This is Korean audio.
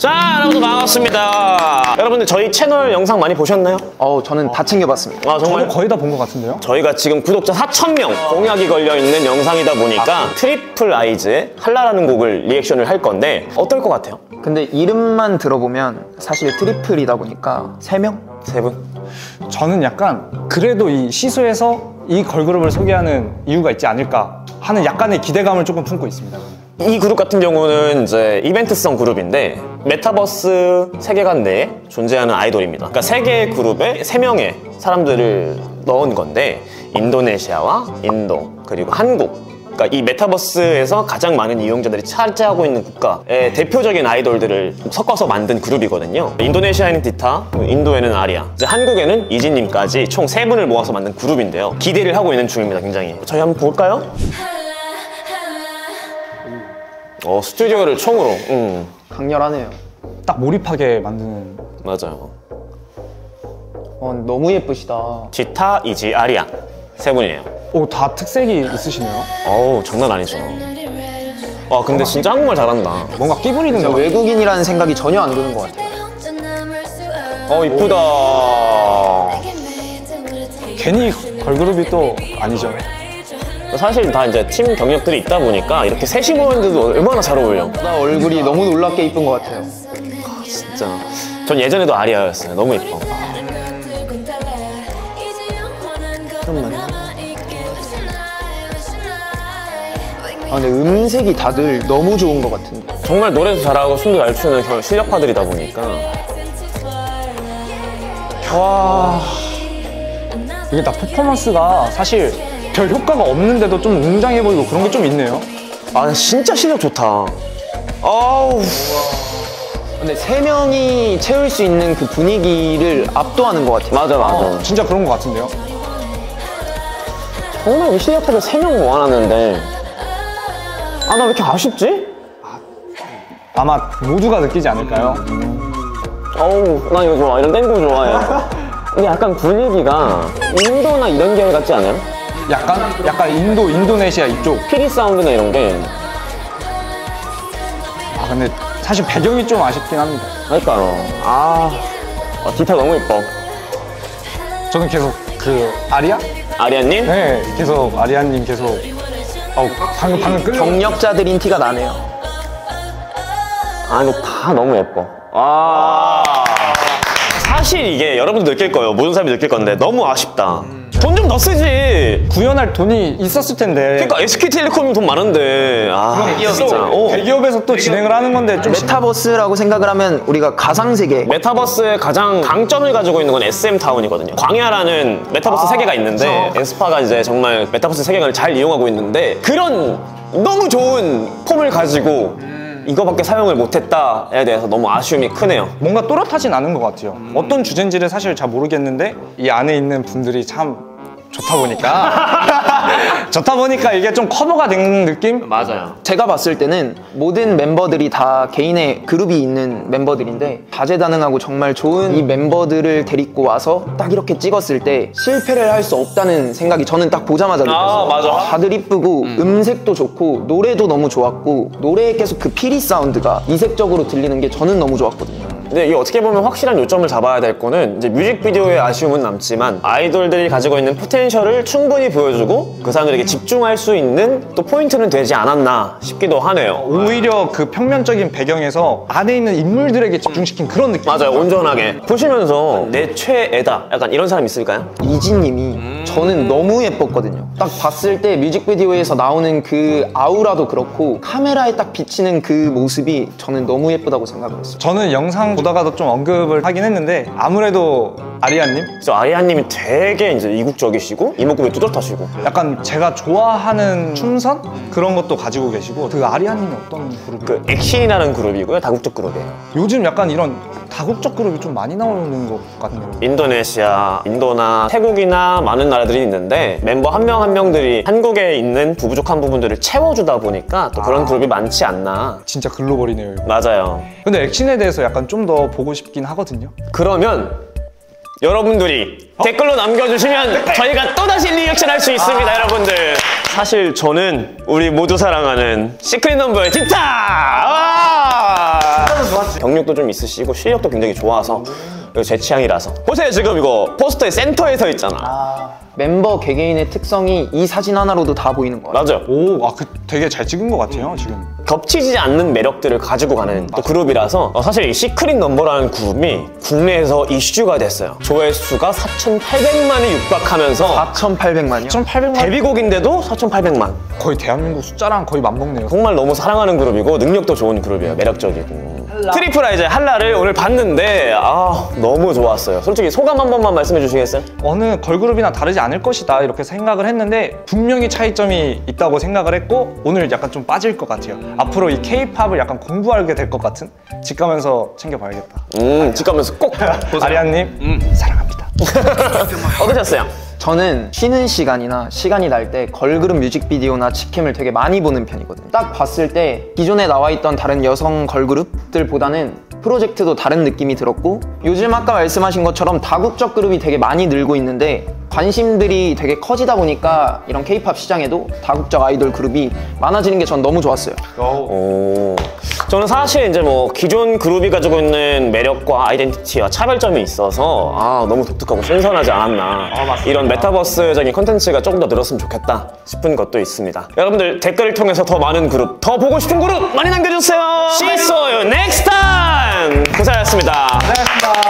자 여러분들 반갑습니다 여러분들 저희 채널 영상 많이 보셨나요? 어, 저는 다 챙겨봤습니다. 아 정말 저도 거의 다 본 것 같은데요? 저희가 지금 구독자 4,000명 공약이 걸려있는 영상이다 보니까 트리플 아이즈의 한라라는 곡을 리액션을 할 건데 어떨 것 같아요? 근데 이름만 들어보면 사실 트리플이다 보니까 세명 세 분? 저는 약간 그래도 이 시소에서 이 걸그룹을 소개하는 이유가 있지 않을까 하는 약간의 기대감을 조금 품고 있습니다. 이 그룹 같은 경우는 이제 이벤트성 그룹인데 메타버스 세계관 내에 존재하는 아이돌입니다. 그러니까 세 개의 그룹에 세 명의 사람들을 넣은 건데 인도네시아와 인도 그리고 한국 그러니까 이 메타버스에서 가장 많은 이용자들이 차지하고 있는 국가의 대표적인 아이돌들을 섞어서 만든 그룹이거든요. 인도네시아에는 디타, 인도에는 아리아, 이제 한국에는 이진님까지 총 세 분을 모아서 만든 그룹인데요. 기대를 하고 있는 중입니다, 굉장히. 저희 한번 볼까요? 어, 스튜디오를 총으로. 음, 강렬하네요. 딱 몰입하게 만드는 맞아요. 어, 너무 예쁘시다. 디타, 이지, 아리아. 세 분이에요. 오, 다 특색이 있으시네요. 어우, 장난 아니죠. 와, 근데 진짜 한국말 잘한다. 뭔가 끼 부리는 진짜 거 외국인이라는 생각이 전혀 안 드는 것 같아요. 어, 이쁘다. 괜히 걸그룹이 또 아니죠. 사실 다 이제 팀 경력들이 있다 보니까 이렇게 셋이 모였는데도 얼마나 잘 어울려. 나 얼굴이 너무 놀랍게 이쁜 것 같아요. 진짜. 전 예전에도 아리아였어요. 너무 예뻐. 아, 근데 음색이 다들 너무 좋은 것 같은데. 정말 노래도 잘하고 춤도 잘 추는 겨- 실력파들이다 보니까. 와. 이게 다 퍼포먼스가 사실 별 효과가 없는데도 좀 웅장해 보이고 그런 게 좀 있네요. 아, 진짜 실력 좋다. 아우. 근데 세 명이 채울 수 있는 그 분위기를 압도하는 것 같아요. 맞아, 맞아. 진짜 그런 것 같은데요. 정말 이 실력파들 세명 모아놨는데. 아, 나 왜 이렇게 아쉽지? 아 마 모두가 느끼지 않을까요? 어우, 나 이거 좋아. 이런 땡구 좋아해. 근데 약간 분위기가 인도나 이런 계열 같지 않아요? 약간 약간 인도 인도네시아 이쪽. 피리 사운드나 이런 게. 아 근데 사실 배경이 좀 아쉽긴 합니다. 그러니까요. 아, 아 디타 너무 예뻐. 저는 계속 그 아리아? 아리아님? 네, 계속 아리아님 계속. 어 방금 방금 끌려. 경력자들인 티가 나네요. 아, 이거 다 너무 예뻐. 아. 사실 이게 여러분도 느낄 거예요. 모든 사람이 느낄 건데 너무 아쉽다. 돈 좀 더 쓰지. 구현할 돈이 있었을 텐데. 그러니까 SK텔레콤이 돈 많은데. 아, 진짜. 어. 대기업에서 또 진행을 하는 건데 좀 메타버스라고 생각을 하면 우리가 가상 세계 메타버스의 가장 강점을 가지고 있는 건 SM 타운이거든요. 광야라는 메타버스 세계가 있는데 에스파가 이제 정말 메타버스 세계관을 잘 이용하고 있는데 그런 너무 좋은 폼을 가지고 이거밖에 사용을 못했다에 대해서 너무 아쉬움이 크네요. 뭔가 또렷하진 않은 것 같아요. 어떤 주제인지를 사실 잘 모르겠는데 이 안에 있는 분들이 참 좋다 보니까 좋다 보니까 이게 좀 커버가 된 느낌? 맞아요. 제가 봤을 때는 모든 멤버들이 다 개인의 그룹이 있는 멤버들인데 다재다능하고 정말 좋은 이 멤버들을 데리고 와서 딱 이렇게 찍었을 때 실패를 할 수 없다는 생각이 저는 딱 보자마자 느꼈어요. 맞아. 다들 이쁘고 음. 색도 좋고 노래도 너무 좋았고 노래에 계속 그 피리 사운드가 이색적으로 들리는 게 저는 너무 좋았거든요. 근데 이게 어떻게 보면 확실한 요점을 잡아야 될 거는 이제 뮤직비디오의 아쉬움은 남지만 아이돌들이 가지고 있는 포텐셜을 충분히 보여주고 그 사람들에게 집중할 수 있는 또 포인트는 되지 않았나 싶기도 하네요. 오히려 그 평면적인 배경에서 안에 있는 인물들에게 집중시킨 그런 느낌. 맞아요, 온전하게. 보시면서 내 최애다. 약간 이런 사람 있을까요? 이진님이 저는 너무 예뻤거든요. 딱 봤을 때 뮤직비디오에서 나오는 그 아우라도 그렇고 카메라에 딱 비치는 그 모습이 저는 너무 예쁘다고 생각을 했어요. 저는 영상 보다가도 좀 언급을 하긴 했는데 아무래도 아리아님 그래서 아리아님이 되게 이제 이국적이시고 이목구비 뚜렷하시고 약간 제가 좋아하는 춤선 그런 것도 가지고 계시고 그 아리아님이 어떤 그룹이 그 액신이라는 그룹이고요, 다국적 그룹이에요. 요즘 약간 이런 다국적 그룹이 좀 많이 나오는 것 같네요. 인도네시아, 인도나 태국이나 많은 나라들이 있는데 멤버 한 명 한 명들이 한국에 있는 부족한 부분들을 채워주다 보니까 또 그런 그룹이 많지 않나. 진짜 글로벌이네요. 이거. 맞아요. 근데 액신에 대해서 약간 좀 더 보고 싶긴 하거든요. 그러면 여러분들이 댓글로 남겨주시면 저희가 또다시 리액션 할 수 있습니다, 여러분들. 사실 저는 우리 모두 사랑하는 시크릿 넘버의 디타! 와! 경력도 좀 있으시고 실력도 굉장히 좋아서 이거 제 취향이라서 보세요 지금 이거 포스터의 센터에 서 있잖아 멤버 개개인의 특성이 이 사진 하나로도 다 보이는 거 같아요. 맞아요 오, 아, 그 되게 잘 찍은 것 같아요, 지금. 겹치지 않는 매력들을 가지고 가는 또 그룹이라서 어, 사실 이 시크릿 넘버라는 그룹이 국내에서 이슈가 됐어요 조회수가 4,800만이 육박하면서 4,800만이요? 1,800만 데뷔곡인데도 4,800만 거의 대한민국 숫자랑 거의 맞먹네요. 정말 너무 사랑하는 그룹이고 능력도 좋은 그룹이에요 매력적이고 트리플 아이즈 한라를 오늘 봤는데 아 너무 좋았어요. 솔직히 소감 한 번만 말씀해 주시겠어요? 어느 걸그룹이나 다르지 않을 것이다 이렇게 생각을 했는데 분명히 차이점이 있다고 생각을 했고 오늘 약간 좀 빠질 것 같아요. 앞으로 이 K-팝을 약간 공부하게 될 것 같은 집 가면서 챙겨봐야겠다. 음, 집 가면서 꼭 아리아님 사랑합니다. 어떠셨어요? 저는 쉬는 시간이나 시간이 날 때 걸그룹 뮤직비디오나 직캠을 되게 많이 보는 편이거든요. 딱 봤을 때 기존에 나와 있던 다른 여성 걸그룹들보다는 프로젝트도 다른 느낌이 들었고 요즘 아까 말씀하신 것처럼 다국적 그룹이 되게 많이 늘고 있는데 관심들이 되게 커지다 보니까 이런 케이팝 시장에도 다국적 아이돌 그룹이 많아지는 게 전 너무 좋았어요. 오. 저는 사실 이제 뭐 기존 그룹이 가지고 있는 매력과 아이덴티티와 차별점이 있어서 아 너무 독특하고 신선하지 않았나. 이런 메타버스적인 컨텐츠가 조금 더 늘었으면 좋겠다 싶은 것도 있습니다. 여러분들 댓글을 통해서 더 많은 그룹 더 보고 싶은 그룹 많이 남겨주세요. See you next time 고생하셨습니다. 고생하셨습니다